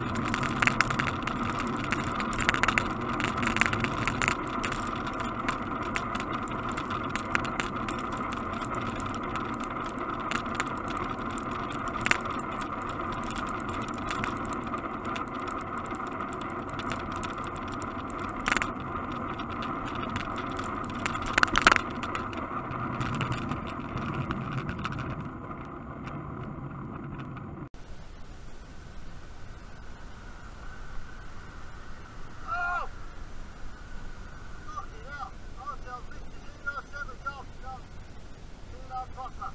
you proper.